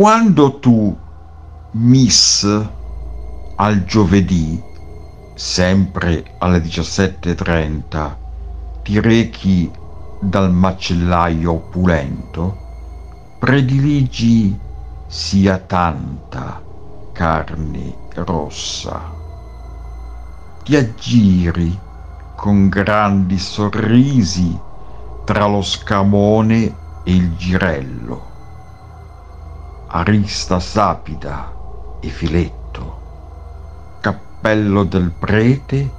quando tu, miss, al giovedì, sempre alle 17.30, ti rechi dal macellaio opulento, prediligi sia tanta carne rossa. Ti aggiri con grandi sorrisi tra lo scamone e il girello, arista sapida e filetto, cappello del prete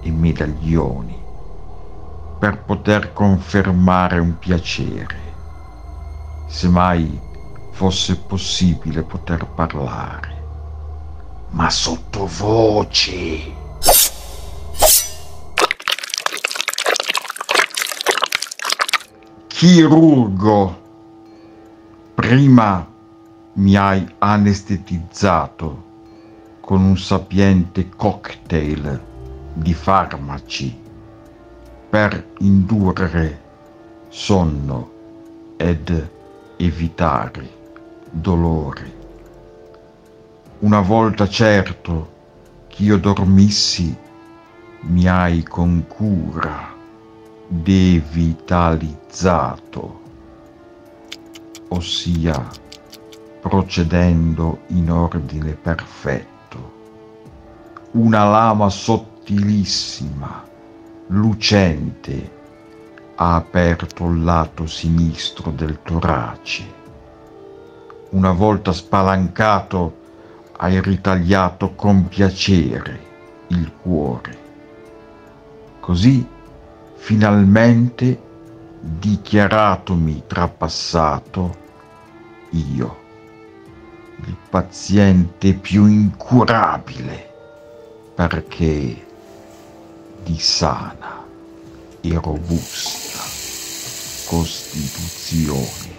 e medaglioni, per poter confermare un piacere, se mai fosse possibile poter parlare, ma sottovoce. Chirurgo, prima mi hai anestetizzato con un sapiente cocktail di farmaci per indurre sonno ed evitare dolore. Una volta certo ch'io dormissi, mi hai con cura devitalizzato, ossia procedendo in ordine perfetto. Una lama sottilissima, lucente, ha aperto il lato sinistro del torace. Una volta spalancato, hai ritagliato con piacere il cuore. Così finalmente dichiaratomi trapassato io, paziente più incurabile, perché di sana e robusta costituzione.